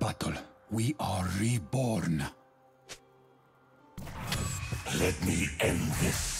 battle, we are reborn. Let me end this.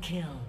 Kill.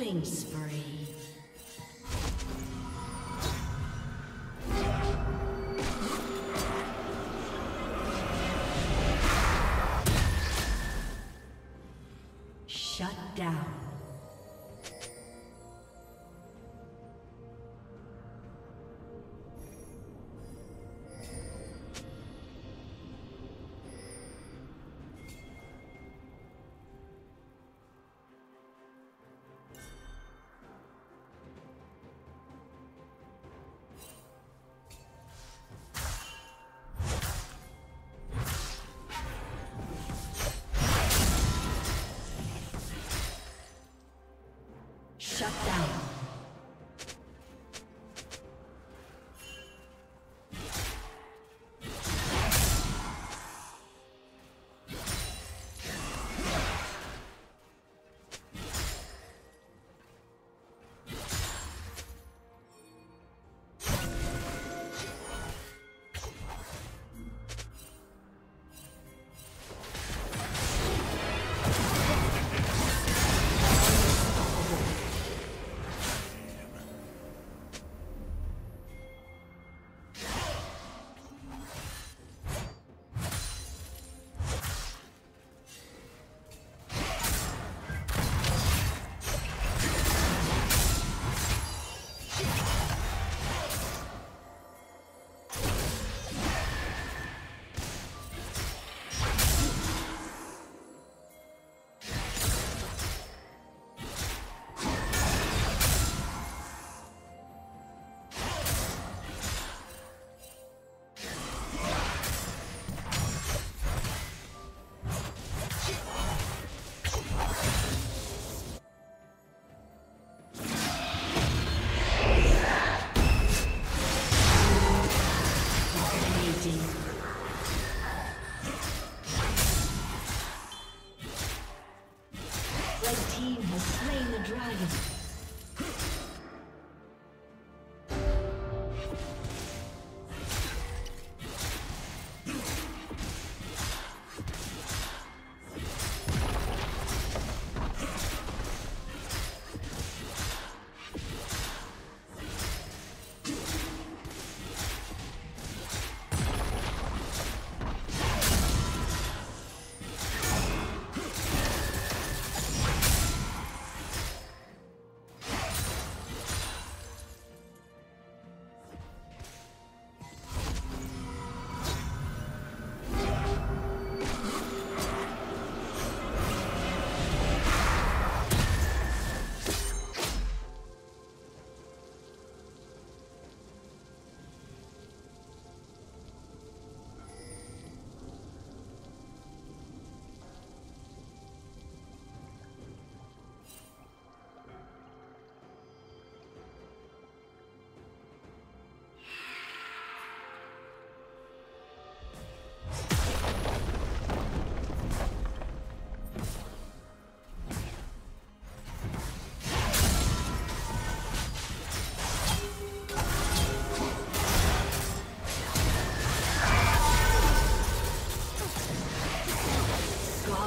Killing spree. Shut down.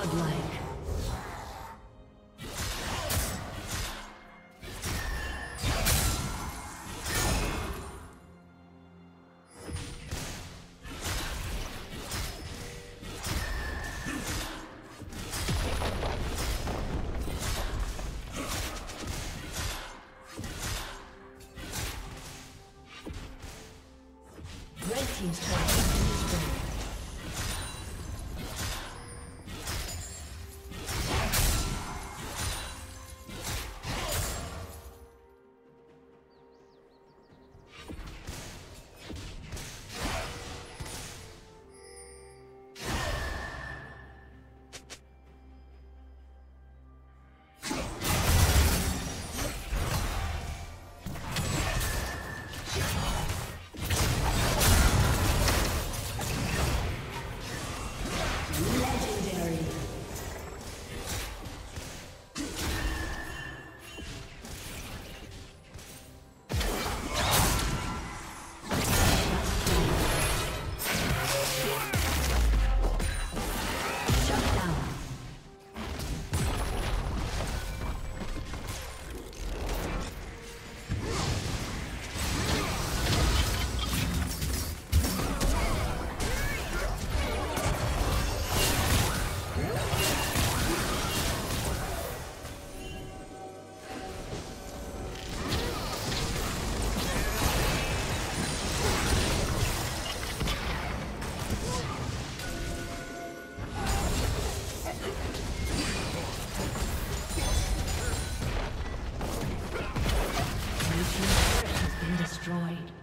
Godlike. destroyed.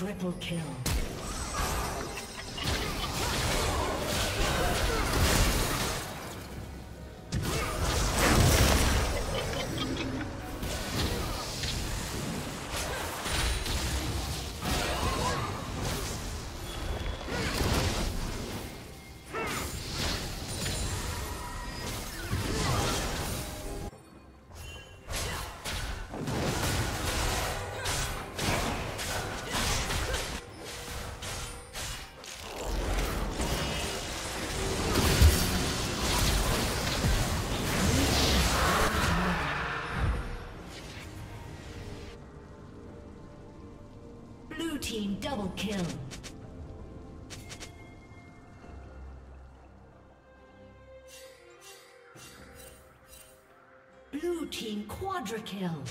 Triple kill. Double kill. Blue team quadra kill.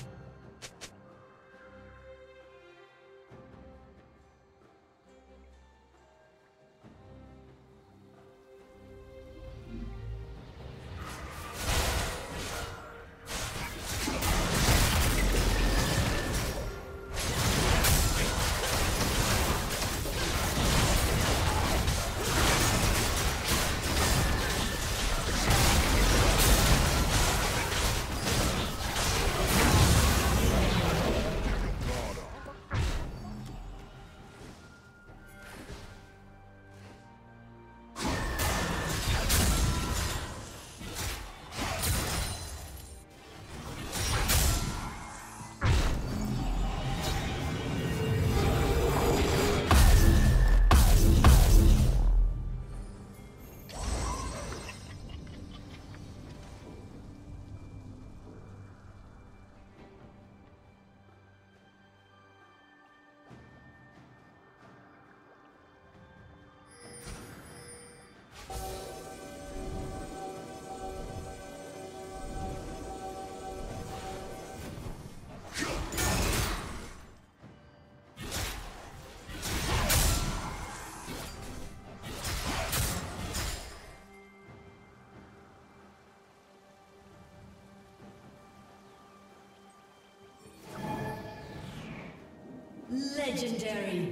Legendary.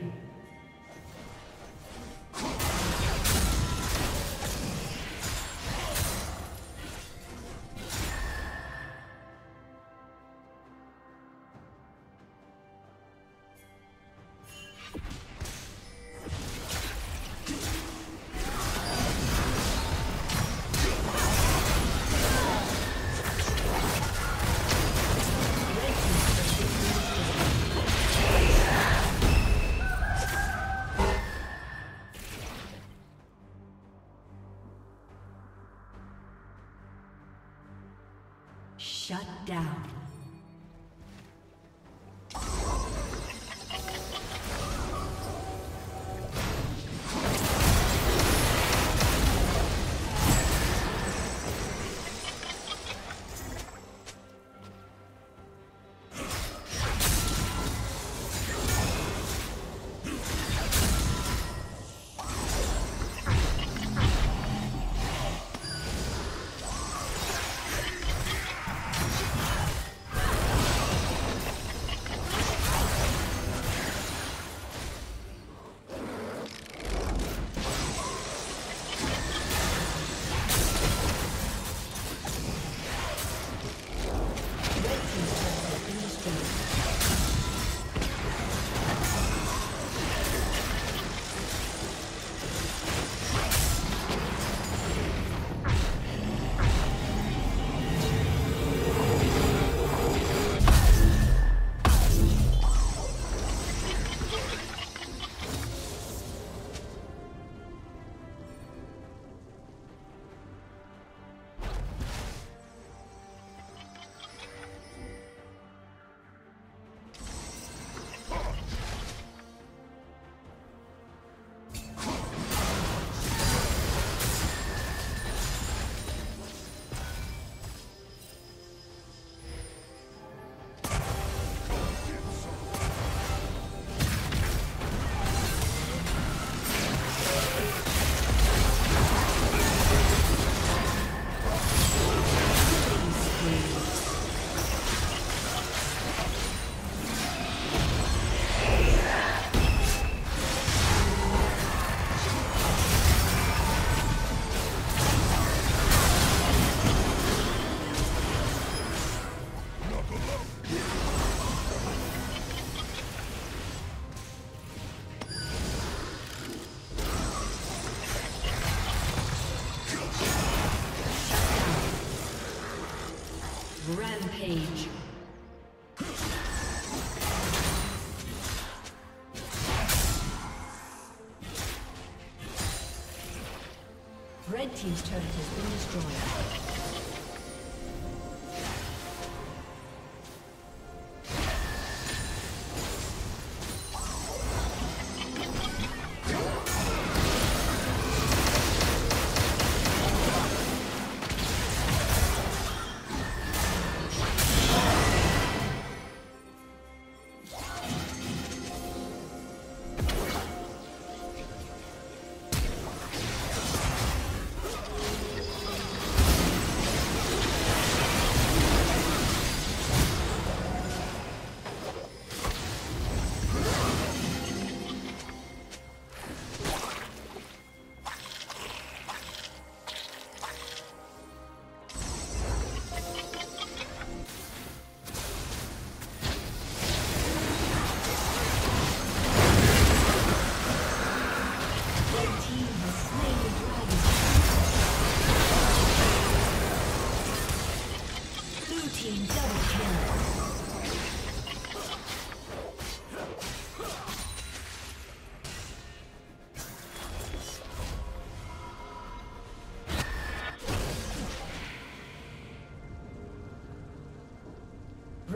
Team's turret